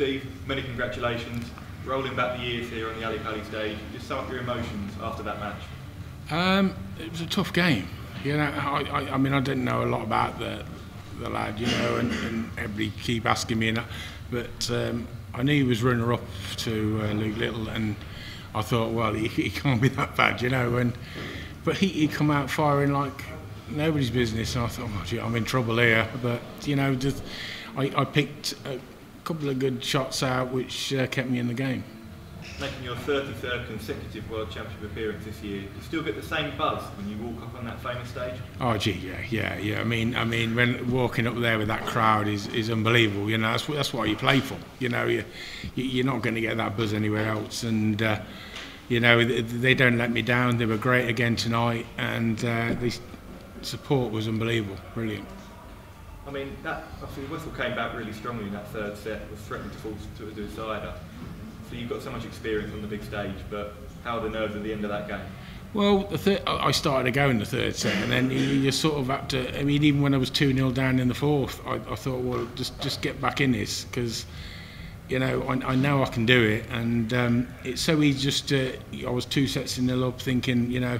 Steve, many congratulations. Rolling back the years here on the Ally Pally stage, just sum up your emotions after that match. Um, it was a tough game. You know, I, I, I mean, I didn't know a lot about the the lad, you know, and, and everybody keep asking me, and that, but um, I knew he was runner up to uh, Luke Littler, and I thought, well, he, he can't be that bad, you know, and but he he come out firing like nobody's business, and I thought, oh, gee, I'm in trouble here, but you know, just I, I picked a couple of good shots out, which uh, kept me in the game. Making your 33rd consecutive World Championship appearance this year, you still get the same buzz when you walk up on that famous stage? Oh gee, yeah, yeah, yeah. I mean, I mean, when walking up there with that crowd is, is unbelievable. You know, that's that's what you play for. You know, you, you're not going to get that buzz anywhere else. And uh, you know, they don't let me down. They were great again tonight, and uh, the support was unbelievable, brilliant. I mean, that obviously Wessel came back really strongly in that third set, was threatening to fall to a decider. So you've got so much experience on the big stage, but how are the nerves at the end of that game? Well, the third, I started to go in the third set, and then you just sort of have to. I mean, even when I was two 0 down in the fourth, I, I thought, well, just just get back in this because, you know, I, I know I can do it, and um, it's so easy. Just to, I was two sets in the up, thinking, you know,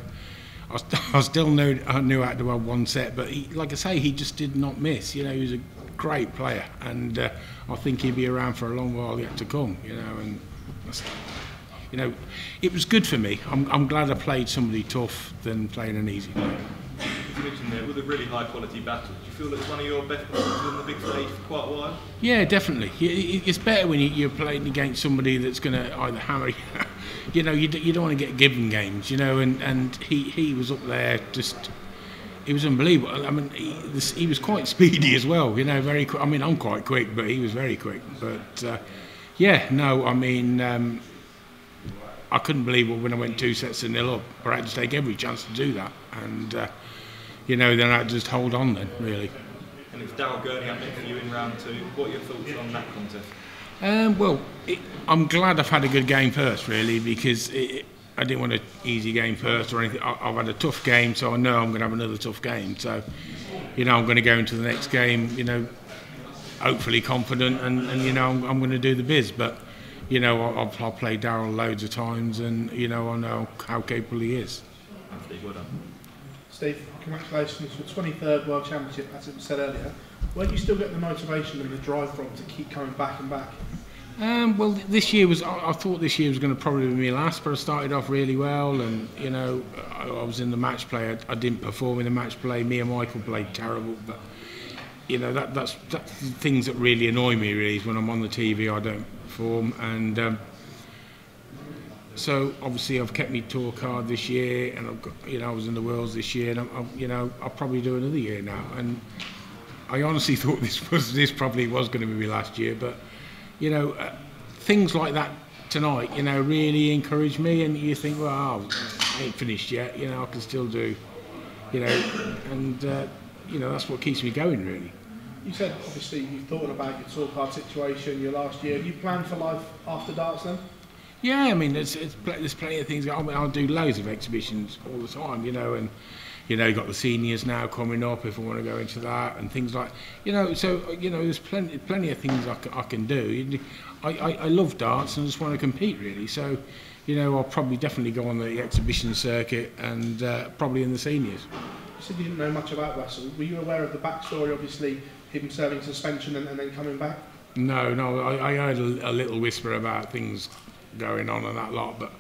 I, I still knew I knew how to have one set, but he, like I say, he just did not miss. You know, he was a great player, and uh, I think he'd be around for a long while yet to come. You know, and you know, it was good for me. I'm, I'm glad I played somebody tough than playing an easy player. You mentioned there, with a really high quality battle, do you feel it's one of your best performances on the big stage for quite a while? Yeah, definitely. It's better when you're playing against somebody that's going to either hammer you. You know, you, you don't want to get given games, you know, and, and he, he was up there just. He was unbelievable. I mean, he, this, he was quite speedy as well. You know, very. quick. I mean, I'm quite quick, but he was very quick. But uh, yeah, no, I mean, um, I couldn't believe it when I went two sets to nil up. I had to take every chance to do that, and uh, you know, then I had to just hold on. Then really. And it's Daryl Gurney up next for you in round two. What are your thoughts on that contest? Um, well, it, I'm glad I've had a good game first, really, because it, I didn't want an easy game first or anything. I, I've had a tough game, so I know I'm going to have another tough game. So, you know, I'm going to go into the next game, you know, hopefully confident, and, and you know I'm, I'm going to do the biz. But you know I've, I've played Daryl loads of times, and you know I know how capable he is. Steve. Steve, congratulations for 23rd World Championship, as it was said earlier. Where do you still get the motivation and the drive from to keep coming back and back? Um, well, this year was. I, I, thought this year was going to probably be my last, but I started off really well, and you know, I, I was in the match play. I, I, didn't perform in the match play. Me and Michael played terrible, but you know that that's that's the things that really annoy me really is when I'm on the TV I don't perform and um, so obviously I've kept me tour card this year and I've got you know I was in the Worlds this year and I'm, I'm, you know I'll probably do another year now and I honestly thought this was this probably was going to be my last year but you know uh, things like that tonight you know really encourage me and you think well I ain't finished yet you know I can still do you know and uh, you know that's what keeps me going really you said obviously you thought about your tour card situation your last year. Have you planned for life after darts then? Yeah, I mean, there's, there's plenty of things. I mean, I'll do loads of exhibitions all the time, you know, and you know, you've got the seniors now coming up if I want to go into that and things like, you know, so you know, there's plenty, plenty of things I, I can do. I, I, I love darts and I just want to compete really. So, you know, I'll probably definitely go on the exhibition circuit and uh, probably in the seniors. You said you didn't know much about Wessel. Were you aware of the backstory? Obviously, him serving suspension and, and then coming back? No, no. I, I heard a, a little whisper about things going on and that lot, but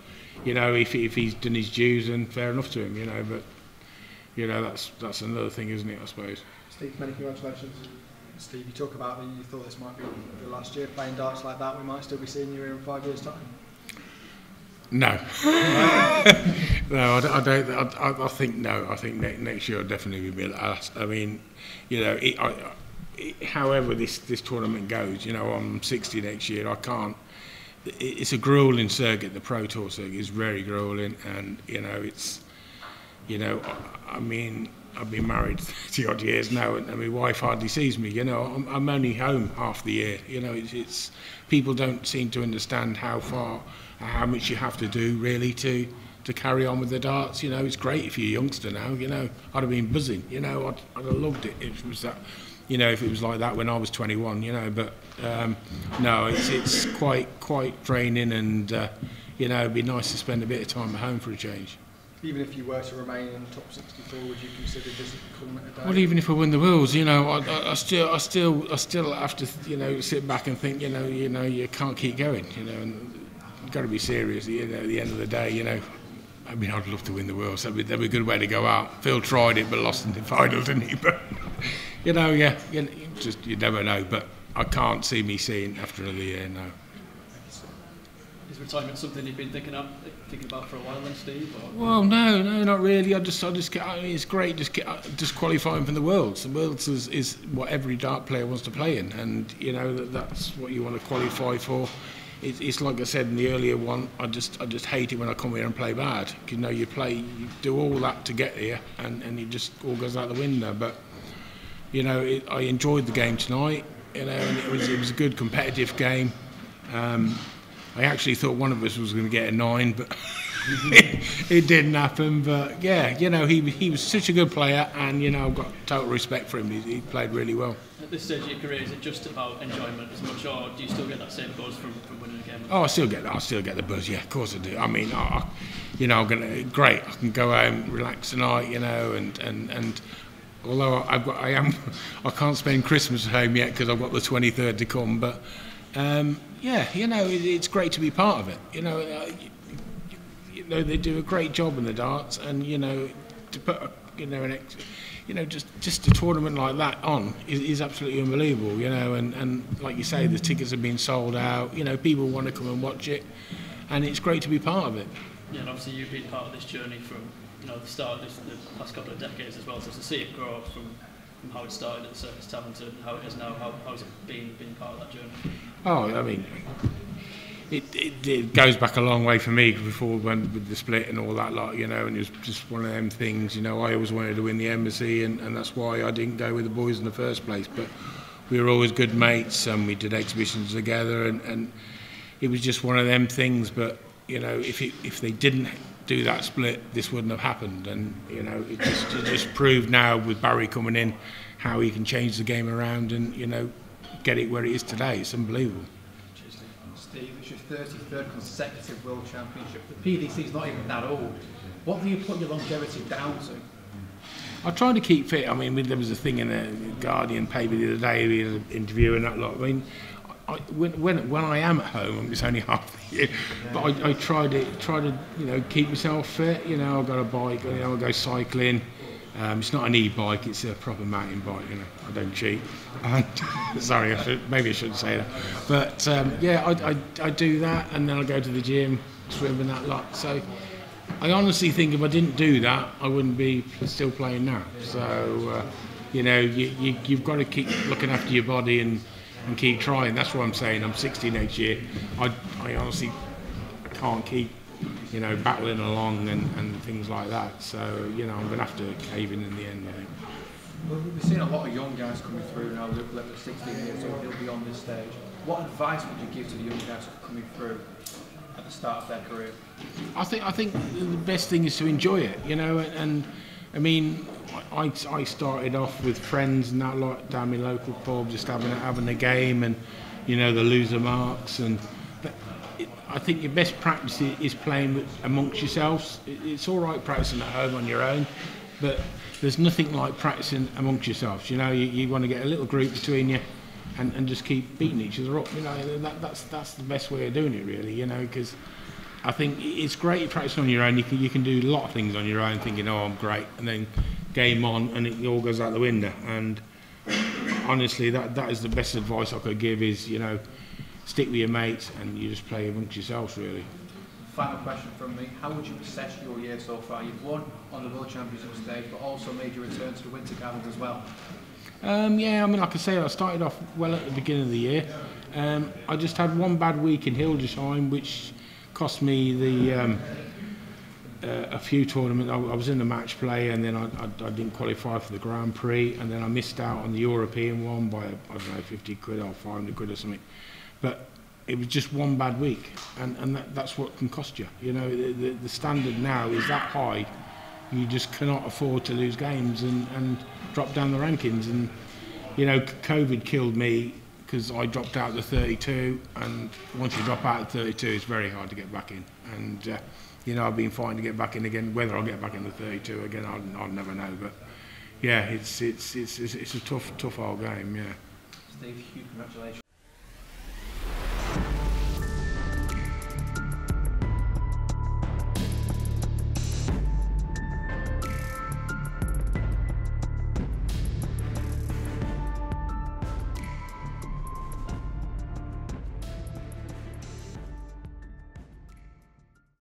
you know, if if he's done his dues, then fair enough to him, you know. But you know, that's that's another thing, isn't it? I suppose. Steve, many congratulations. Steve, you talk about you thought this might be the last year playing darts like that. We might still be seeing you here in five years' time. No, no, I, I don't. I, I, think no. I think next year will definitely be last. I mean, you know, it, I, however this, this tournament goes, you know, I'm 60 next year, I can't. It's a grueling circuit. The Pro Tour circuit is very grueling, and you know, it's, you know, I mean, I've been married 30 odd years now, and, my wife hardly sees me. You know, I'm, I'm only home half the year. You know, it's, it's people don't seem to understand how far, how much you have to do really to to carry on with the darts. You know, it's great if you're a youngster now. You know, I'd have been buzzing. You know, I'd, I'd have loved it if it was that. You know, if it was like that when I was 21. You know, but um, no, it's it's quite quite draining, and uh, you know, it'd be nice to spend a bit of time at home for a change. Even if you were to remain in the top 64, would you consider it a? Well, even if I win the Wills, you know, I, I, I still, I still, I still have to, you know, sit back and think, you know, you know, you can't keep going, you know, and you've got to be serious. You know, at the end of the day, you know, I mean, I'd love to win the Wills. That'd that'd be a good way to go out. Phil tried it, but lost in the final, didn't he? But you know, yeah, you just you never know. But I can't see me seeing after another year. No. Is retirement something you've been thinking of, thinking about for a while, then, Steve? Or? Well, no, no, not really. I just, I just, I mean, it's great just get, just qualifying for the Worlds. The Worlds is, is what every dart player wants to play in, and you know that that's what you want to qualify for. It, it's like I said in the earlier one. I just, I just hate it when I come here and play bad. You know, you play, you do all that to get here, and and you just all goes out the window. But you know, it, I enjoyed the game tonight. You know, and it was, it was a good competitive game. Um, I actually thought one of us was going to get a nine, but it didn't happen. But yeah, you know, he he was such a good player, and you know, I've got total respect for him. He, he played really well. At this stage of your career, is it just about enjoyment as much, or do you still get that same buzz from, from winning a game? Oh, I still get I still get the buzz. Yeah, of course I do. I mean, I, I, you know, I'm gonna great. I can go home, relax tonight, you know, and and and. Although I've got, I am, I can't spend Christmas at home yet because I've got the 23rd to come. But um, yeah, you know, it, it's great to be part of it. You know, uh, you, you know they do a great job in the darts, and you know, to put a, you know an ex, you know just just a tournament like that on is, is absolutely unbelievable. You know, and and like you say, the tickets have been sold out. You know, people want to come and watch it, and it's great to be part of it. Yeah, and obviously you've been part of this journey from you know the start of this, the past couple of decades as well. So to see it grow up from, from how it started at the Circus Tavern to how it is now, how how has it been part of that journey? Oh, I mean, it, it, it goes back a long way for me before when with the split and all that lot, you know, and it was just one of them things, you know, I always wanted to win the embassy and, and that's why I didn't go with the boys in the first place. But we were always good mates and we did exhibitions together and, and it was just one of them things. But, you know, if, it, if they didn't do that split, this wouldn't have happened. And, you know, it just, it just proved now with Barry coming in how he can change the game around and, you know, get it where it is today. It's unbelievable. Steve, it's your 33rd consecutive World Championship. The PDC is not even that old. What do you put your longevity down to? I try to keep fit. I mean, there was a thing in the Guardian paper the other day, we had an interview and that lot. I mean, I, when, when when I am at home, it's only half the year, but I, I try to try to you know keep myself fit. You know, I've got a bike. You know, I go cycling. Um, it's not an e-bike; it's a proper mountain bike. You know, I don't cheat. And, sorry, I should, maybe I shouldn't say that. But um, yeah, I, I, I do that, and then I go to the gym, swim and that lot. So I honestly think if I didn't do that, I wouldn't be still playing now. So uh, you know, you, you you've got to keep looking after your body and and keep trying. That's what I'm saying. I'm 60 next year. I I honestly can't keep you know, battling along and, and things like that. So, you know, I'm going to have to cave in in the end, I think. Well, we've seen a lot of young guys coming through now, they're level 16 years old, they'll be on this stage. What advice would you give to the young guys coming through at the start of their career? I think I think the best thing is to enjoy it, you know, and, and I mean, I, I started off with friends and that lot down my local pub, just having a, having a game, and you know the loser marks, and it, I think your best practice is playing amongst yourselves. It, it's all right practicing at home on your own, but there's nothing like practicing amongst yourselves. You know, you, you want to get a little group between you. And, and just keep beating each other up, you know. That, that's that's the best way of doing it, really. You know, because I think it's great practicing on your own. You can you can do a lot of things on your own, thinking, "Oh, I'm great," and then game on, and it all goes out the window. And honestly, that that is the best advice I could give. Is you know, stick with your mates, and you just play amongst yourselves, really. Final question from me. How would you assess your year so far? You've won on the World Championship stage, but also made your return to the Winter Gardens as well. Um, yeah, I mean, like I say, I started off well at the beginning of the year. Um, I just had one bad week in Hildesheim, which cost me the um, uh, a few tournaments. I, I was in the match play, and then I, I, I didn't qualify for the Grand Prix, and then I missed out on the European one by I don't know 50 quid or 500 quid or something. But it was just one bad week, and, and that, that's what can cost you. You know, the, the, the standard now is that high, you just cannot afford to lose games and, and drop down the rankings. And, you know, COVID killed me because I dropped out the 32, and once you drop out at 32, it's very hard to get back in. And, uh, you know, I've been fighting to get back in again. Whether I'll get back in the 32 again, I'll, I'll never know. But, yeah, it's, it's, it's, it's, it's a tough, tough old game, yeah. Steve, huge congratulations.